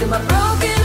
to my broken